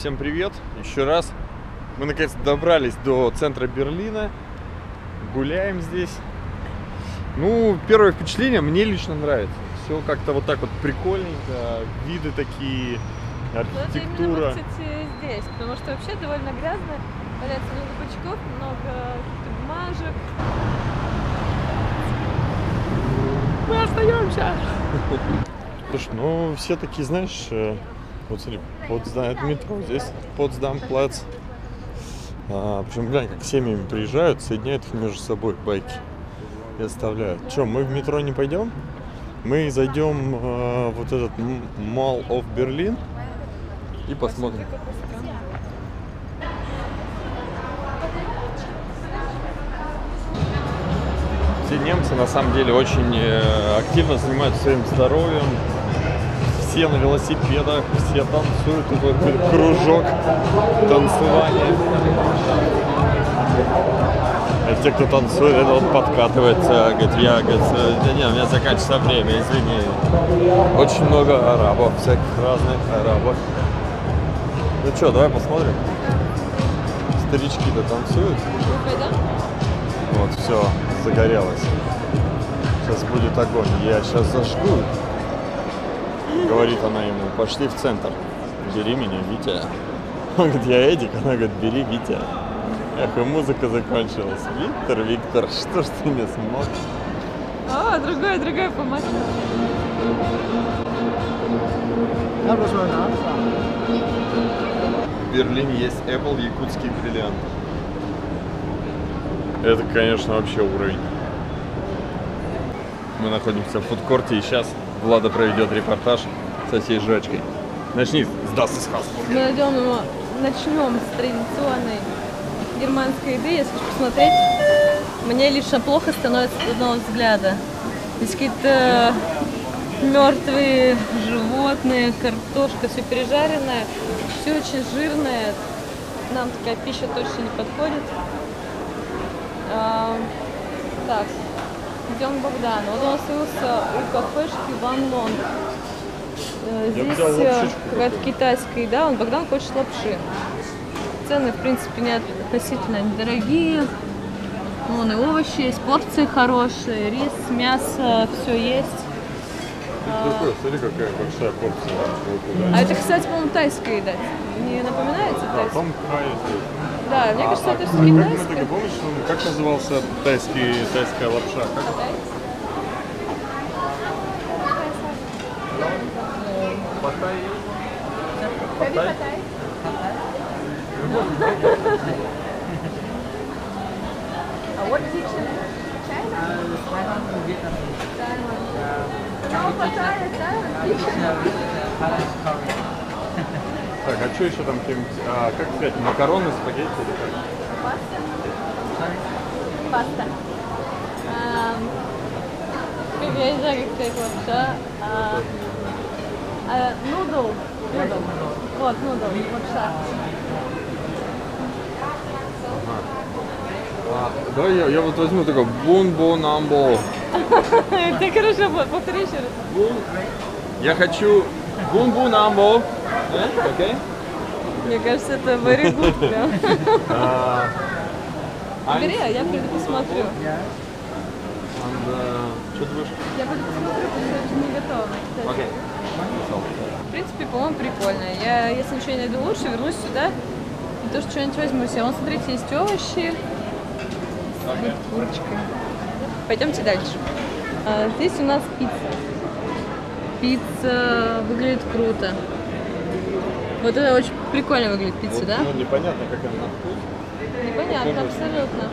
всем привет еще раз. Мы наконец добрались до центра Берлина. Гуляем здесь. Ну, первое впечатление мне лично нравится. Все как-то вот так вот прикольненько, виды такие, Ну, это именно архитектура. кстати, здесь, потому что вообще довольно грязно. Валяется много бычков, много бумажек. Мы остаемся. Слушай, ну все такие, знаешь, э, вот смотри, Потсдам, это метро, здесь Потсдам плац. А, причем глянь, как семьями приезжают, соединяют их между собой байки и оставляют. Че, мы в метро не пойдем? Мы зайдем э, вот этот Mall of Berlin и посмотрим. Все немцы на самом деле очень э, активно занимаются своим здоровьем. Все на велосипедах, все танцуют, такой кр- кружок танцевания. А те, кто танцует, это он подкатывается, говорит, я, говорит, э, да не, у меня заканчивается время, извини. Очень много арабов, всяких разных арабов. Ну что, давай посмотрим. Старички-то танцуют. Вот, все, загорелось. Сейчас будет огонь. Я сейчас зажгу. Говорит она ему, пошли в центр. Бери меня, Витя. Он говорит, я Эдик. Она говорит, бери Витя. Эх, и музыка закончилась. Виктор, Виктор, что ж ты не смотришь? О, другой, другой помощник. В Берлине есть Apple якутский бриллиант. Это, конечно, вообще уровень. Мы находимся в фудкорте, и сейчас Влада проведет репортаж со всей жрачкой. Начни с Das ist Hasburg. Мы найдем его, начнем с традиционной германской еды. Если посмотреть, мне лично плохо становится с одного взгляда. Здесь какие-то мертвые животные, картошка, все пережаренное, все очень жирное. Нам такая пища точно не подходит. А, так, идем к Богдану. Вот он остановился у кафешки Ван Лонг. Э, Здесь э, какая-то китайская еда. Он Богдан хочет лапши. Цены, в принципе, не относительно недорогие. Вон и овощи есть, порции хорошие, рис, мясо, все есть. Такой, смотри, какая большая порция. А это, кстати, по-моему, тайская еда. Не напоминается А тайская? там край Да, мне кажется, это а, все как мы китайская. так помнишь, ну, как назывался тайский, тайская лапша? Как? Паттай? А вот да? Так, а что еще там какие-нибудь, а, как сказать, макароны, спагетти или как? Паста. Паста. Я не знаю, как сказать лапша. А, Нудл. Нудл. Вот, нудл, лапша. А, давай я, я вот возьму такой бун бун амбо. Ты хорошо, вот, повтори еще раз. Бун. Я хочу бун бун амбо. Окей? Мне кажется, это very good прям. А, Бери, а я приду посмотрю. Что ты будешь? Я приду посмотрю, потому что я еще не готова. Окей. В принципе, по-моему, прикольно. Я, если ничего не найду лучше, вернусь сюда и тоже что-нибудь возьму себе. Вон, смотрите, есть овощи. Вот курочка. Пойдемте дальше. А, здесь у нас пицца. Пицца выглядит круто. Вот это очень прикольно выглядит пицца, Вот, да? Ну, непонятно, как она на вкус. Непонятно, абсолютно.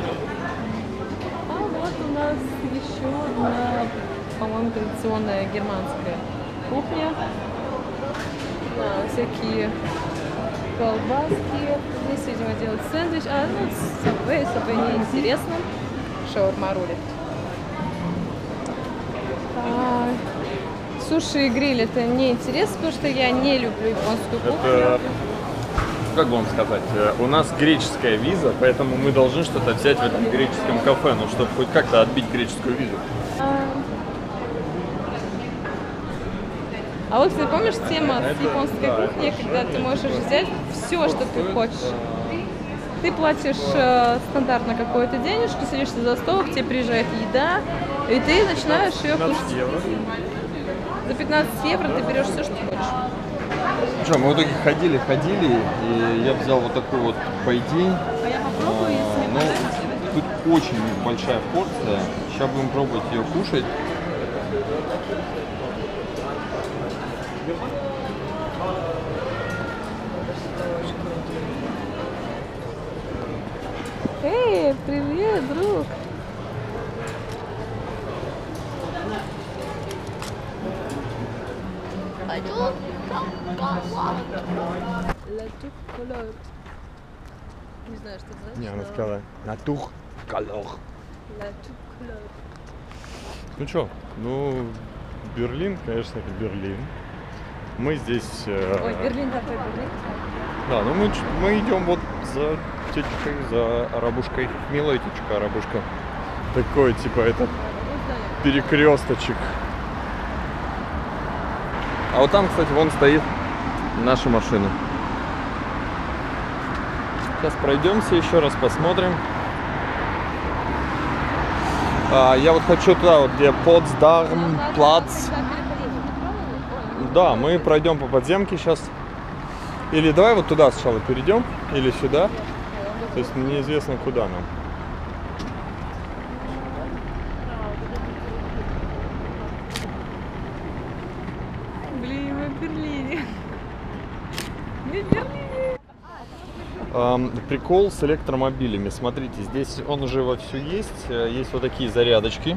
А вот у нас еще одна, по-моему, традиционная германская кухня. Всякие колбаски. Здесь, видимо, делают сэндвич. А, ну, сабвей, сабвей неинтересно. Шаурма рулит. А, суши и гриль это мне интересно, потому что я не люблю японскую кухню. Это, как бы вам сказать, э, у нас греческая виза, поэтому мы должны что-то взять в этом греческом кафе, ну, чтобы хоть как-то отбить греческую визу. А, а вот ты помнишь тема с японской это когда ты можешь взять все, что ты хочешь. Ты платишь э, стандартно какую-то денежку, садишься за стол, к тебе приезжает еда, и ты начинаешь ее 15 кушать. евро. За 15 евро ты берешь все, что хочешь. Что, мы в итоге ходили, ходили, и я взял вот такой вот байдень. А я попробую, если мне ну, тут очень большая порция. Сейчас будем пробовать ее кушать. Эй, привет, друг! Не знаю, что это значит. Не, она сказала, натух, chocolate. Ну что, ну, Берлин, конечно, это Берлин. Мы здесь... э, Ой, Берлин, да, Берлин. Да, ну мы, мы идем вот за тетечкой, за арабушкой. Милая тетечка арабушка. Такой, типа, это перекресточек. А вот там, кстати, вон стоит наша машина. Сейчас пройдемся еще раз, посмотрим. А, я вот хочу туда, вот где Потсдарм, плац. Да, мы пройдем по подземке сейчас. Или давай вот туда сначала перейдем, или сюда. То есть неизвестно куда нам. Блин, мы в Берлине. Мы в Берлине. Ам, прикол с электромобилями. Смотрите, здесь он уже вовсю есть. Э, Есть вот такие зарядочки.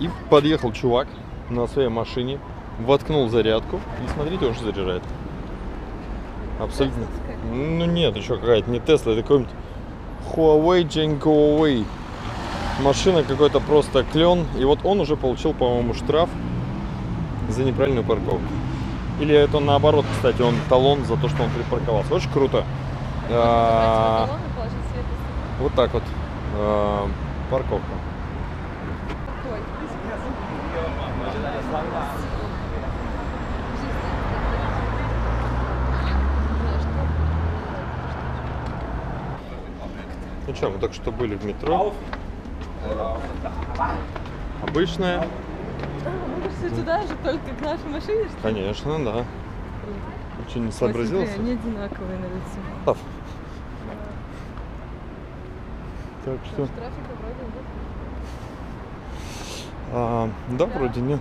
И подъехал чувак на своей машине, воткнул зарядку. И смотрите, он же заряжает. Абсолютно. Ну нет, еще какая-то не Тесла, это какой-нибудь Huawei Jango Huawei. Машина какой-то просто клен. И вот он уже получил, по-моему, штраф за неправильную парковку. Или это наоборот, кстати, он талон за то, что он припарковался. Очень круто. А, Вот так вот. А, Парковка. Ну что, мы только что были в метро. Обычная. Мы пришли туда же только к нашей машине? Конечно, да. Ты что, не сообразился? Они одинаковые на лице. Так что, Трафика вроде нет. а, да, вроде нет.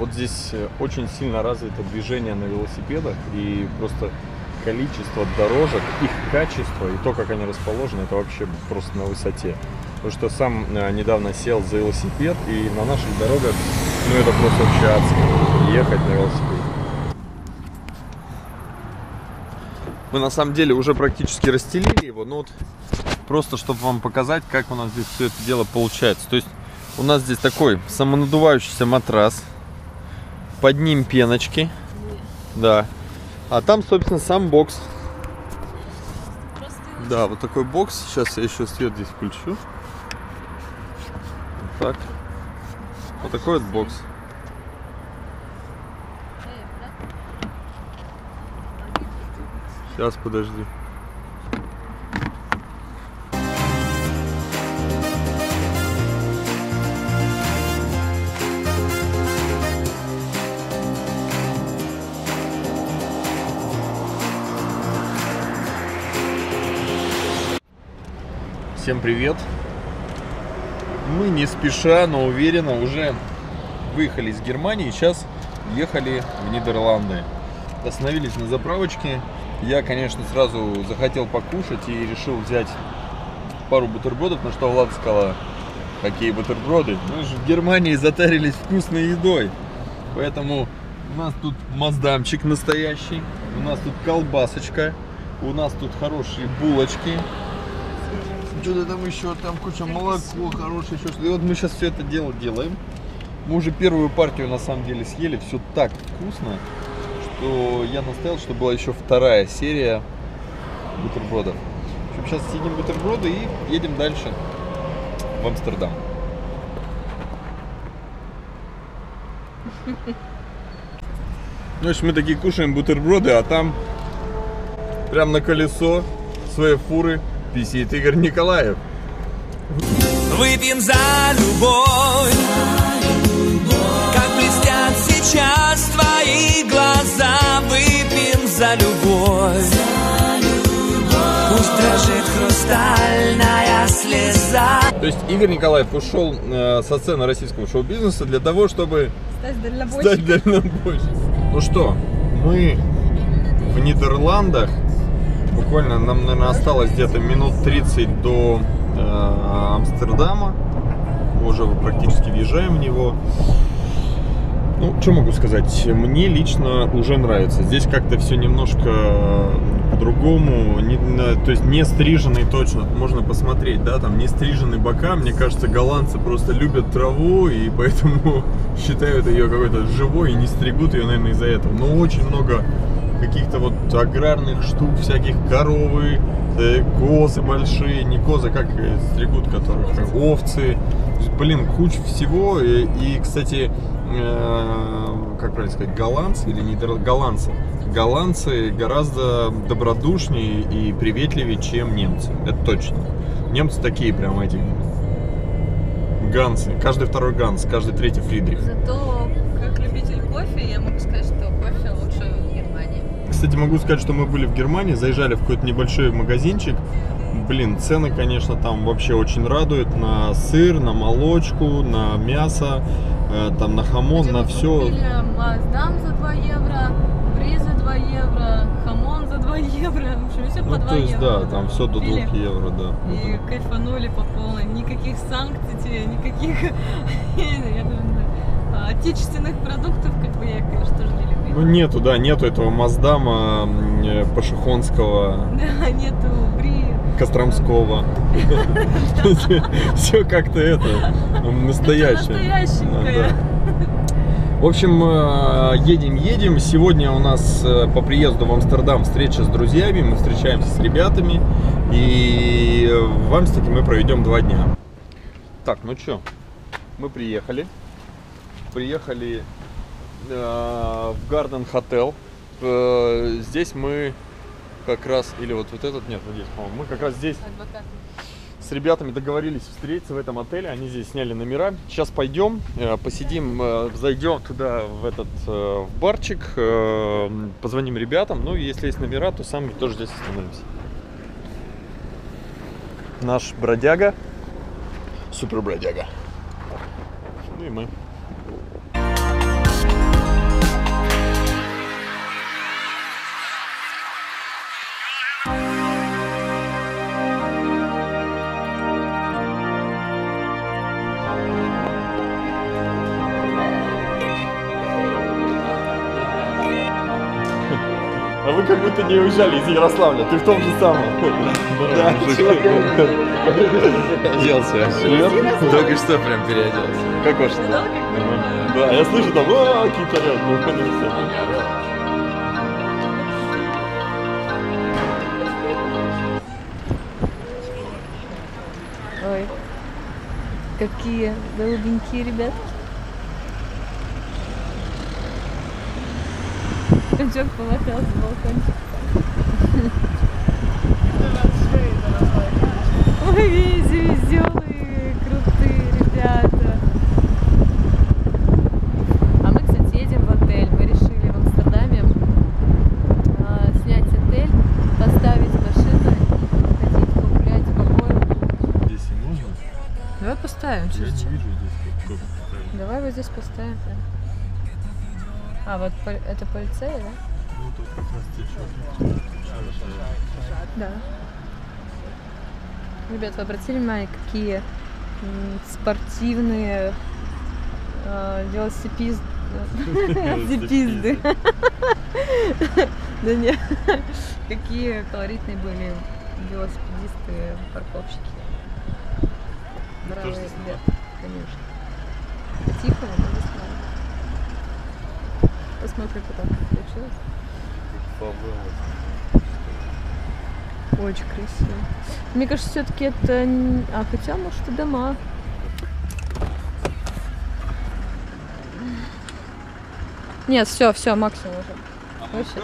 Вот здесь э, очень сильно развито движение на велосипедах и просто количество дорожек, их качество и то, как они расположены, это вообще просто на высоте. Потому что сам э, недавно сел за велосипед и на наших дорогах, ну это просто вообще адски, ехать на велосипеде. Мы на самом деле уже практически расстелили его, но вот просто чтобы вам показать, как у нас здесь все это дело получается. То есть у нас здесь такой самонадувающийся матрас, под ним пеночки. Да. А там, собственно, сам бокс. Да, вот такой бокс. Сейчас я еще свет здесь включу. Так. Вот такой вот бокс. Сейчас, подожди. Всем привет! Мы не спеша, но уверенно уже выехали из Германии и сейчас ехали в Нидерланды. Остановились на заправочке. Я, конечно, сразу захотел покушать и решил взять пару бутербродов, на что Влад сказала, какие бутерброды? Мы же в Германии затарились вкусной едой. Поэтому у нас тут маздамчик настоящий, у нас тут колбасочка, у нас тут хорошие булочки, что-то там еще, там куча молоко хорошее, еще что-то. И вот мы сейчас все это дело делаем. Мы уже первую партию на самом деле съели, все так вкусно, что я настоял, что была еще вторая серия бутербродов. В общем, сейчас съедим бутерброды и едем дальше в Амстердам. Ну, общем, мы такие кушаем бутерброды, а там прям на колесо своей фуры висит Игорь Николаев. Выпьем за любовь, как блестят сейчас твои глаза. Выпьем за любовь, пусть дрожит хрустальная слеза. То есть Игорь Николаев ушел э, со сцены российского шоу-бизнеса для того, чтобы Стать дальнобойщиком. стать дальнобойщиком. Ну что, мы в Нидерландах. Буквально нам, наверное, осталось где-то минут 30 до э, Амстердама. Мы уже практически въезжаем в него. Ну, что могу сказать? Мне лично уже нравится. Здесь как-то все немножко э, по-другому. Не- то есть не стриженный точно. Можно посмотреть, да, там не стриженный бока. Мне кажется, голландцы просто любят траву и поэтому считают ее какой-то живой и не стригут ее, наверное, из-за этого. Но очень много каких-то вот аграрных штук, всяких коровы, э, козы большие, не козы, как э, стригут, которых э, овцы. Блин, куча всего. И, и, кстати, э, как правильно сказать, голландцы или нидер... голландцы. Голландцы гораздо добродушнее и приветливее, чем немцы. Это точно. Немцы такие прям эти ганцы. Каждый второй ганс, каждый третий Фридрих. Зато, как любитель кофе, я могу сказать, что Кстати, могу сказать, что мы были в Германии, заезжали в какой-то небольшой магазинчик. Блин, цены, конечно, там вообще очень радуют на сыр, на молочку, на мясо, э, там на хамон, Где на все. Маасдам за 2 евро, Бри за 2 евро, хамон за 2 евро. В общем, все по Ну, 2 то есть, евро. да, там все до 2 Купили евро, да. И кайфанули по полной. Никаких санкций, тебе, никаких я даже не знаю, а, отечественных продуктов, как бы я, конечно, тоже не Ну, нету, да, нету этого Маздама э, Пашихонского, Да, нету Бри. Костромского. Все как-то это, настоящее. настоященькое. В общем, э, едем, едем. Сегодня у нас э, по приезду в Амстердам встреча с друзьями. Мы встречаемся с ребятами. И в Амстердаме мы проведем два дня. Так, ну что, мы приехали. Приехали э, в Гарден Хотел. Э, Здесь мы как раз, или вот, вот этот, нет, вот здесь, по-моему, мы как раз здесь Адвокат. с ребятами договорились встретиться в этом отеле. Они здесь сняли номера. Сейчас пойдем, э, посидим, э, зайдем туда в этот э, в барчик, э, позвоним ребятам. Ну, если есть номера, то сами тоже здесь остановимся. Наш бродяга, супер бродяга. Ну и мы. Вы как будто не уезжали из Ярославля, ты в том же самом. Да, Переоделся. Привет. Только что прям переоделся. Как дела? Да, я слышу там, а, какие-то рядом. Ну, конечно. Ой, какие голубенькие ребятки. Кончок помахал с балкончика. Ой, вези, веселые, крутые ребята. А мы, кстати, едем в отель. Мы решили в Амстердаме а, снять отель, поставить машину и ходить погулять по городу. Здесь и можно? Давай поставим Я не вижу здесь. Давай вот здесь поставим. да. А, вот это полицей, да? Ну тут как раз те. Да. Ребят, вы обратили внимание, какие спортивные э, велосипизды. Да нет. Какие колоритные были велосипедисты, парковщики. Бравые тоже ребята, конечно. Тихо, бесплатно. Посмотрим, как там получилось. Очень красиво. Мне кажется, все-таки это... А, хотя, может, и дома. Нет, все, все, максимум уже. Вообще.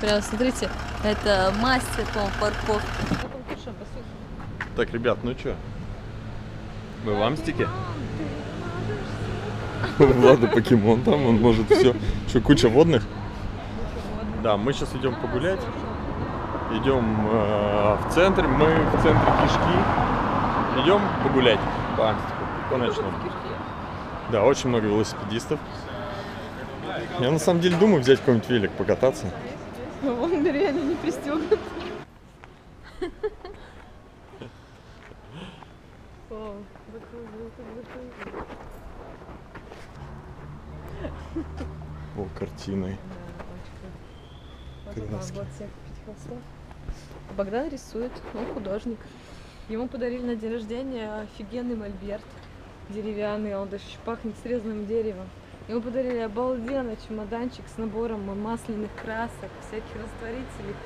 Прям, смотрите, это мастер, по парковки. Так, ребят, ну чё? Мы в Амстике? Влада покемон там, он может все. Что, куча водных? Да, мы сейчас идем погулять. Идем э, в центр, мы в центре кишки. Идем погулять по Амстику, по ночному. Да, очень много велосипедистов. Я на самом деле думаю взять какой-нибудь велик покататься. Он реально не пристегнут. О, картиной. Краски. Богдан рисует, он художник. Ему подарили на день рождения офигенный мольберт деревянный, он даже пахнет срезанным деревом. Ему подарили обалденный чемоданчик с набором масляных красок, всяких растворителей,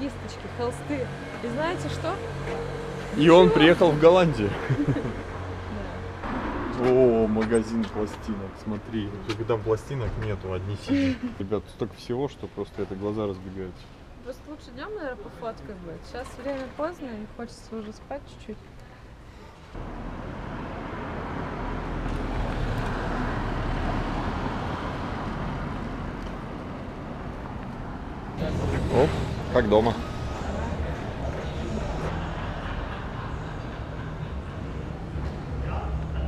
кисточки, холсты. И знаете что? И он приехал в Голландию. О, магазин пластинок, смотри. Только там пластинок нету, одни синие. Ребят, столько всего, что просто это глаза разбегаются. Просто лучше днем, наверное, пофоткать будет. Сейчас время поздно, и хочется уже спать чуть-чуть. Оп, как дома.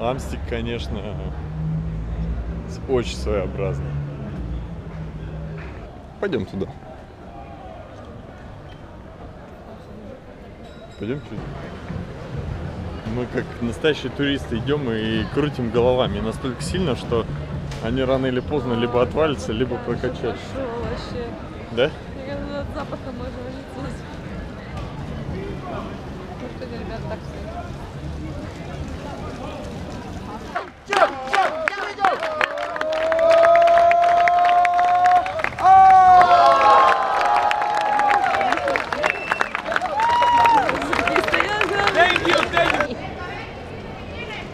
Амстик, конечно, очень своеобразный. Пойдем туда. Пойдем чуть. Мы как настоящие туристы идем и крутим головами настолько сильно, что они рано или поздно либо отвалятся, либо прокачаются. Да? Я говорю, от запаха можно улететь. Ну что, ребят, так все.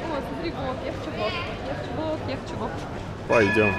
О, смотри, блок, я хочу блок. Я хочу блок, я хочу блок. Пойдем.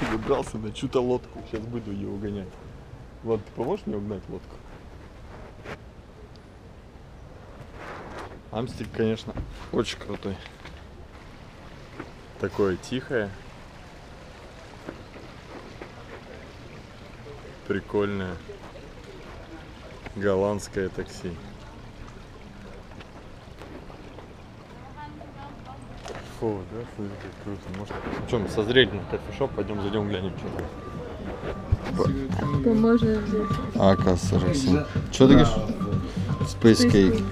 Я добрался на чью-то лодку. Сейчас буду ее угонять. Влад, ты поможешь мне угнать лодку? Амстик, конечно, очень крутой. Такое тихое. Прикольное. Голландское такси. Фу, да, смотри, как круто. Может, что, мы созрели на кофешоп, пойдем зайдем глянем, что там. Поможем взять. АК 47. Что ты говоришь? Space Cake.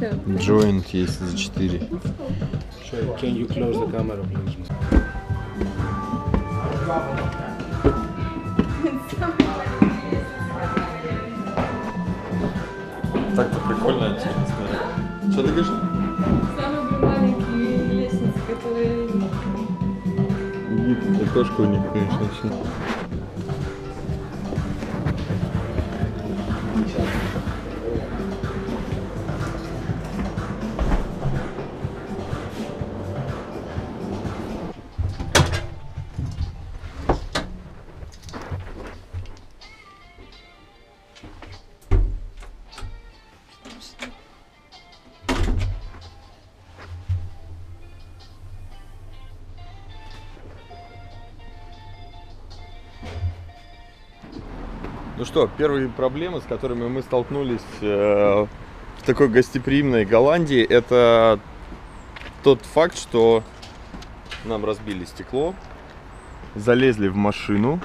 Joint есть за 4. Can you close the camera, please? Так-то прикольно, интересно. Что ты говоришь? Самые маленькие лестницы, которые... Окошко у них, конечно, вообще. Что, первые проблемы, с которыми мы столкнулись э, в такой гостеприимной Голландии, это тот факт, что нам разбили стекло, залезли в машину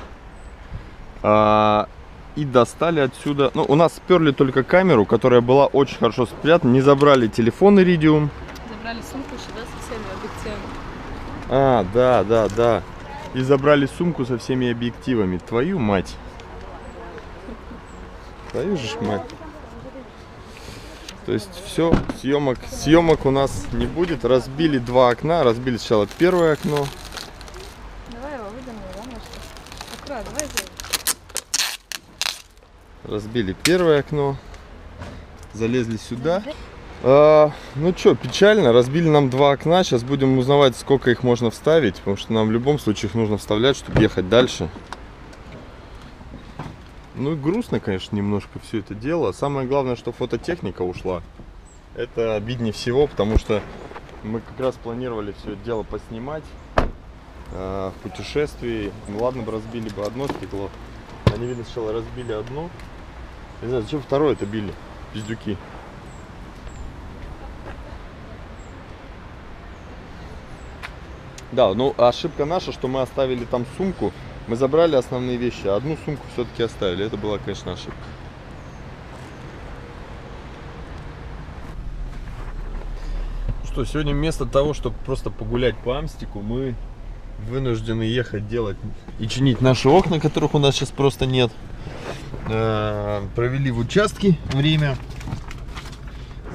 а, и достали отсюда. Ну, у нас сперли только камеру, которая была очень хорошо спрятана, не забрали телефон Iridium. Забрали сумку сюда со всеми объективами. А, да, да, да. И забрали сумку со всеми объективами. Твою мать. Же ж мать. То есть все, съемок, съемок у нас не будет. Разбили два окна. Разбили сначала первое окно. Давай его выдернем, да, может? Аккуратно, давай сделаем. Разбили первое окно. Залезли сюда. А, ну что, печально. Разбили нам два окна. Сейчас будем узнавать, сколько их можно вставить. Потому что нам в любом случае их нужно вставлять, чтобы ехать дальше. Ну и грустно, конечно, немножко все это дело. Самое главное, что фототехника ушла. Это обиднее всего, потому что мы как раз планировали все это дело поснимать э, в путешествии. Ну ладно бы разбили бы одно стекло. Они, видно, сначала разбили одно. Не знаю, зачем второе это били, пиздюки. Да, ну ошибка наша, что мы оставили там сумку. Мы забрали основные вещи, а одну сумку все-таки оставили. Это была, конечно, ошибка. Что, сегодня вместо того, чтобы просто погулять по Амстику, мы вынуждены ехать делать и чинить наши окна, которых у нас сейчас просто нет. Э, Провели в участке время,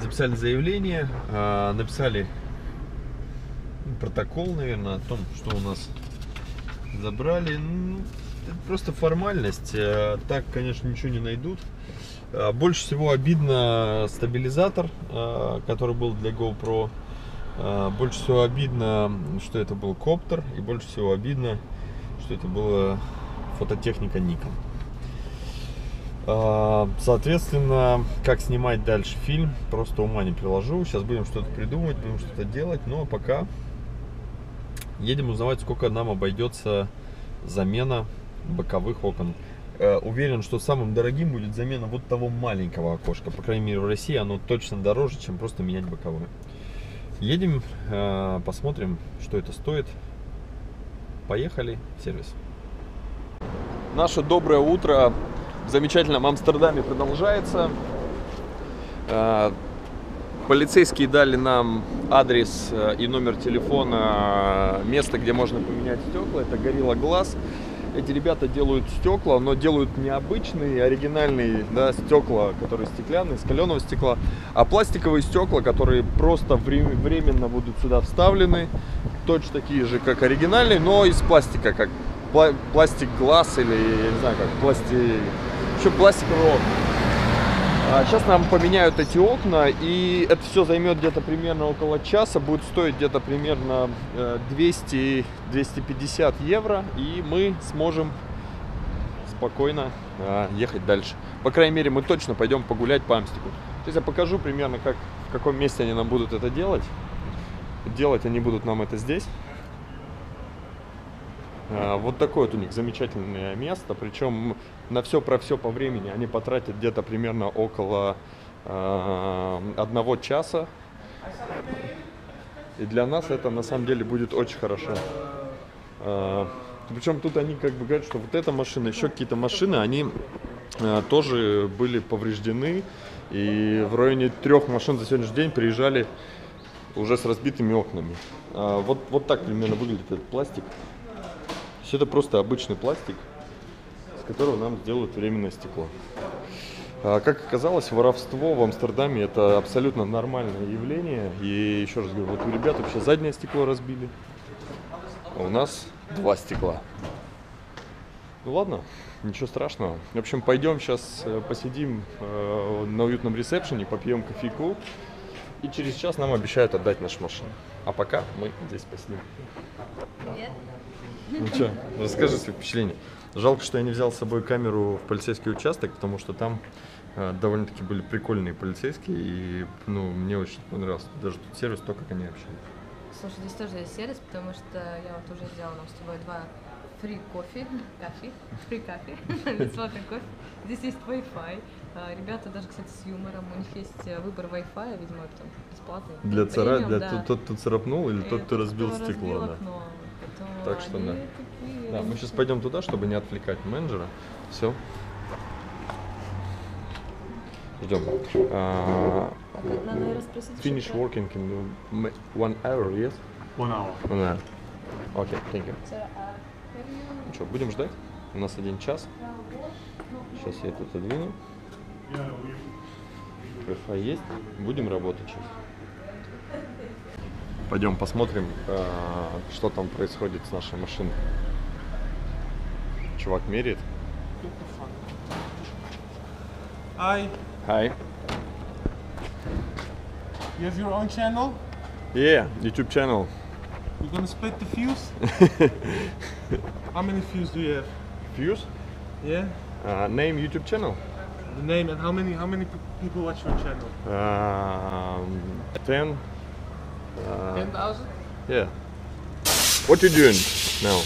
записали заявление, э, написали протокол, наверное, о том, что у нас забрали. Ну, это просто формальность. Э, Так, конечно, ничего не найдут. Э, Больше всего обидно стабилизатор, э, который был для GoPro. Больше всего обидно, что это был коптер. И больше всего обидно, что это была фототехника Nikon. Соответственно, как снимать дальше фильм, просто ума не приложу. Сейчас будем что-то придумывать, будем что-то делать. Но пока едем узнавать, сколько нам обойдется замена боковых окон. Э, Уверен, что самым дорогим будет замена вот того маленького окошка. По крайней мере, в России оно точно дороже, чем просто менять боковое. Едем, э, посмотрим, что это стоит. Поехали в сервис. Наше доброе утро в замечательном Амстердаме продолжается. Полицейские дали нам адрес э, и номер телефона э, места, где можно поменять стекла. Это Горилла Глаз. Эти ребята делают стекла, но делают не обычные, оригинальные да, стекла, которые стеклянные, из каленого стекла, а пластиковые стекла, которые просто вре- временно будут сюда вставлены. Точно такие же, как оригинальные, но из пластика, как пла- пластик глаз или, я не знаю, как пластик... Еще пластиковые окна. А, Сейчас нам поменяют эти окна, и это все займет где-то примерно около часа, будет стоить где-то примерно э, 200-250 евро, и мы сможем спокойно а, ехать дальше. По крайней мере, мы точно пойдем погулять по Амстику. Сейчас я покажу примерно, как, в каком месте они нам будут это делать. Делать они будут нам это здесь. А, Вот такое вот у них замечательное место. Причем на все про все по времени они потратят где-то примерно около а, одного часа. И для нас это на самом деле будет очень хорошо. Причем тут они как бы говорят, что вот эта машина, еще какие-то машины, они тоже были повреждены. И в районе трех машин за сегодняшний день приезжали уже с разбитыми окнами. Вот, вот так примерно выглядит этот пластик. Есть это просто обычный пластик, из которого нам сделают временное стекло. А, Как оказалось, воровство в Амстердаме это абсолютно нормальное явление. И еще раз говорю, вот у ребят вообще заднее стекло разбили, а у нас два стекла. Ну ладно, ничего страшного. В общем, пойдем сейчас посидим э, на уютном ресепшене, попьем кофейку. И через час нам обещают отдать нашу машину. А пока мы здесь посидим. Привет. Ну что, расскажи свои впечатления. Жалко, что я не взял с собой камеру в полицейский участок, потому что там э, довольно-таки были прикольные полицейские, и ну, мне очень понравился даже тут сервис, то, как они общались. Слушай, здесь тоже есть сервис, потому что я вот уже сделала нам с тобой два фри кофе, кофе, фри кофе, бесплатный кофе. Здесь есть Wi-Fi. А, Ребята даже, кстати, с юмором, у них есть э, выбор Wi-Fi, видимо, там бесплатный. Для цара, для да. тот, кто царапнул или И тот, кто разбил стекло, да. окно. Поэтому Так что да. такие, Да, мы сейчас пойдем туда, чтобы не отвлекать менеджера. Все. Ждем. А, finish working in one hour, yes? One hour. One hour. Окей, thank you- Ну что, будем ждать? У нас один час. Сейчас я это отодвину. Wi-Fi есть. Будем работать сейчас. Пойдем посмотрим, э, что там происходит с нашей машиной. Чувак меряет. Hi, Hi. you have your own channel? Yeah, YouTube channel. You're gonna split the views? How many views do you have? Views? Yeah? Uh, name YouTube channel. The name and how many how many pe- people watch your channel? Um, 10. Uh, 10,000? yeah. What you doing now?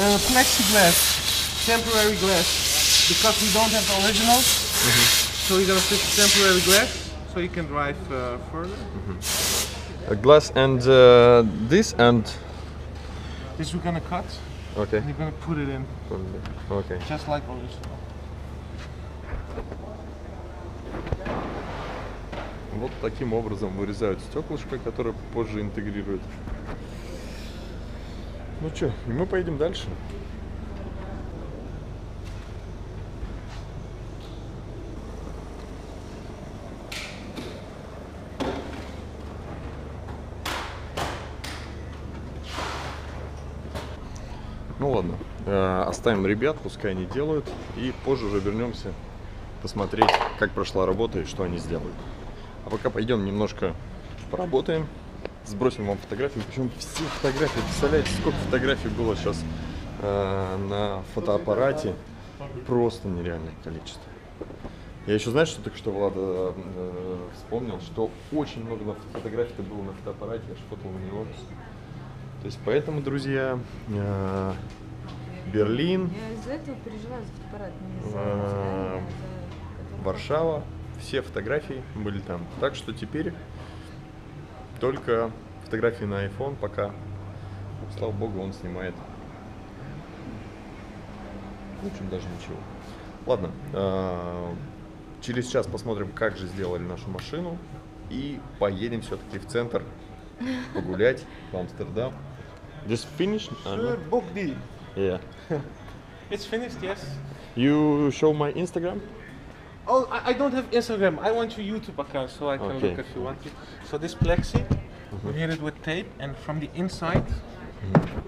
Uh, plexiglass, temporary glass. Because we don't have the originals, so we're gonna fix temporary glass so you can drive uh, further. A glass and uh, this and This we're gonna cut okay. and you're gonna put it in Okay. just like original. Вот таким образом вырезают стеклышко, которое позже интегрируют. Ну что, мы поедем дальше. Ну ладно, э, оставим ребят, пускай они делают, и позже уже вернемся посмотреть, как прошла работа и что они сделают. А пока пойдем немножко поработаем, сбросим вам фотографии. Причем все фотографии, представляете, сколько фотографий было сейчас э, на фотоаппарате. Просто нереальное количество. Я еще, знаешь, что только что Влада э, вспомнил, что очень много фотографий было на фотоаппарате, я же фотал на него. То есть поэтому, друзья, э, Берлин, Я из-за этого переживаю за фотоаппарат. За А, Варшава, все фотографии были там. Так что теперь только фотографии на iPhone пока. Слава богу, он снимает. В общем, даже ничего. Ладно, а, через час посмотрим, как же сделали нашу машину. И поедем все-таки в центр погулять в Амстердам. Just finished? No? Sure, book. Yeah. It's finished, yes. You show my Instagram? Oh, I, I don't have Instagram. I want your YouTube account so I can Okay. look if you want it. So this plexi, we hit it with tape, and from the inside,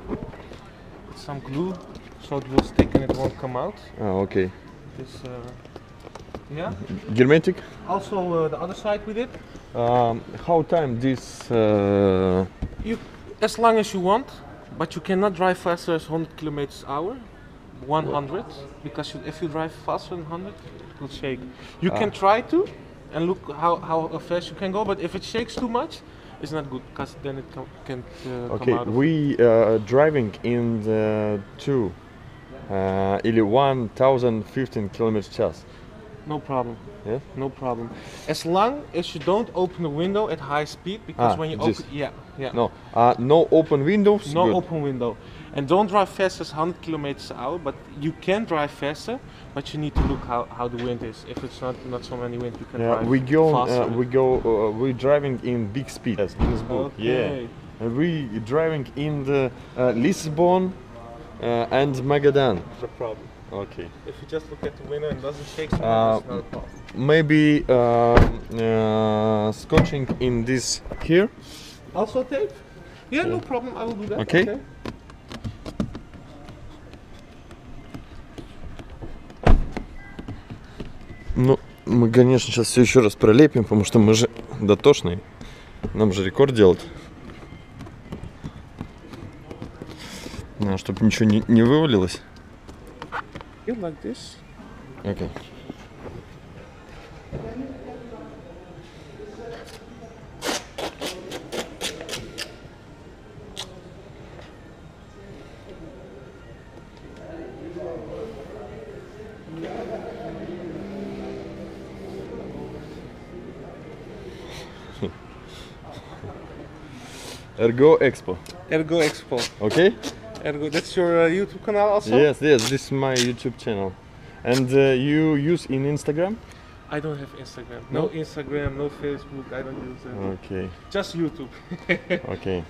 with some glue, so it will stick and it won't come out. Ah, okay. This, uh, yeah. Hermetic? Also, uh, the other side we did. Um, how time this? Uh, You, as long as you want, but you cannot drive faster as 100 kilometers hour. 100, because you, if you drive faster than 100, it will shake. You can try to, and look how, how fast you can go. But if it shakes too much, it's not good, because then it com- can uh, okay, come out. of- we uh, driving in the two, uh, или 1015 kilometers час. no problem. Yeah? No problem. As long as you don't open the window at high speed, because Ah, when you this. open, yeah, yeah. No, uh, no open windows. No good. open window. And don't drive faster as 100 kilometers an hour, but you can drive faster, but you need to look how, how the wind is. If it's not not so many wind, you can Yeah, drive we go. faster. Uh, we go. Uh, we driving in big speed. Yes, Innsbruck. Okay. Yeah. And we driving in the uh, Lisbon, uh, and Magadan. The problem. Okay. If you just look at the window and doesn't shake, so Uh, it's not a problem. Maybe uh, uh, scotching in this here. Also tape? Yeah, no problem. I will do that. Okay. Ну, мы, конечно, сейчас все еще раз пролепим, потому что мы же дотошные. Нам же рекорд делать. Надо, чтобы ничего не, не вывалилось. you like this? Okay. Ergo Expo. Ergo Expo. Okay? Ergo, that's your uh, YouTube canal also? Yes, yes, this is my YouTube channel. And uh, you use in Instagram? I don't have Instagram. No, No? Instagram, no Facebook. I don't use it. Окей, Just YouTube. окей.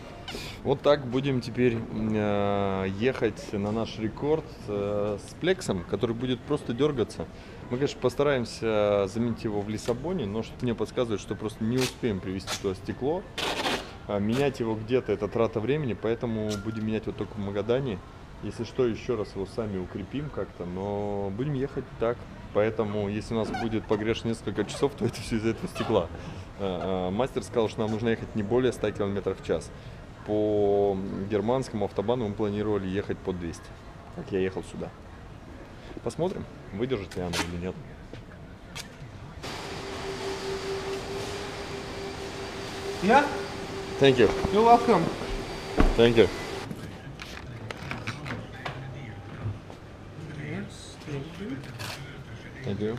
Вот так будем теперь э, ехать на наш рекорд э, с плексом, который будет просто дергаться. Мы, конечно, постараемся заменить его в Лиссабоне, но что-то мне подсказывает, что просто не успеем привезти туда стекло. А менять его где-то это трата времени, поэтому будем менять вот только в Магадане. Если что, еще раз его сами укрепим как-то, но будем ехать так. Поэтому, если у нас будет погреш несколько часов, то это все из-за этого стекла. А, а, Мастер сказал, что нам нужно ехать не более 100 км в час. По германскому автобану мы планировали ехать по 200, как я ехал сюда. Посмотрим, выдержит ли она или нет. Yeah, Thank you. you're welcome. Thank you. Yes, thank you. Thank you.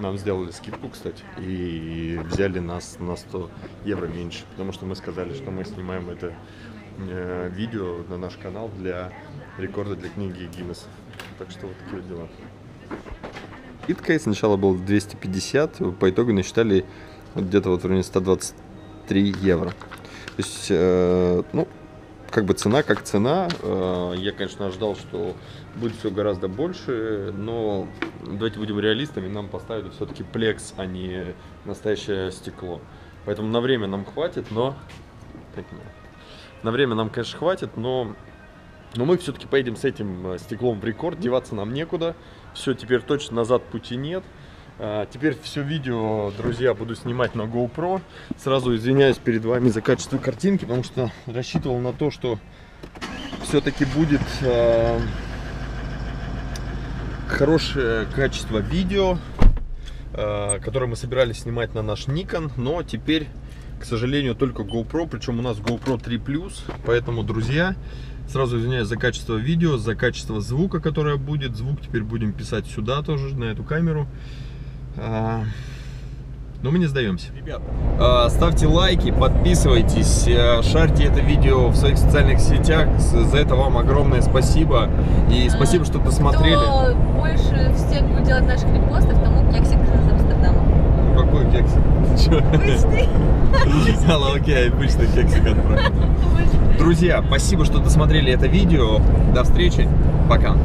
Нам сделали скидку, кстати, и взяли нас на 100 евро меньше, потому что мы сказали, что мы снимаем это э, видео на наш канал для рекорда для книги Гиннесса. Так что вот такие вот дела. Скидка сначала был 250, по итогу насчитали вот где-то вот в районе 123 евро. То есть, э, ну, как бы цена как цена. Э, Я, конечно, ожидал, что будет все гораздо больше, но давайте будем реалистами, нам поставили все-таки плекс, а не настоящее стекло. Поэтому на время нам хватит, но... На время нам, конечно, хватит, но... Но мы все-таки поедем с этим э, стеклом в рекорд, деваться нам некуда. Все, теперь точно назад пути нет. А, Теперь все видео, друзья, буду снимать на GoPro. Сразу извиняюсь перед вами за качество картинки, потому что рассчитывал на то, что все-таки будет э, хорошее качество видео, э, которое мы собирались снимать на наш Nikon, но теперь, к сожалению, только GoPro, причем у нас GoPro 3 поэтому, друзья, сразу извиняюсь за качество видео, за качество звука, которое будет. Звук теперь будем писать сюда тоже, на эту камеру. А, Но мы не сдаемся. Ребят, а, ставьте лайки, подписывайтесь, э, шарьте это видео в своих социальных сетях. За это вам огромное спасибо. И спасибо, что досмотрели. Кто больше всех будет делать наших репостов, тому кексик из Амстердама. Ну, Какой кекс? Чё? Обычный. Ладно, окей, обычный кексик отправим. Друзья, спасибо, что досмотрели это видео. До встречи. Пока.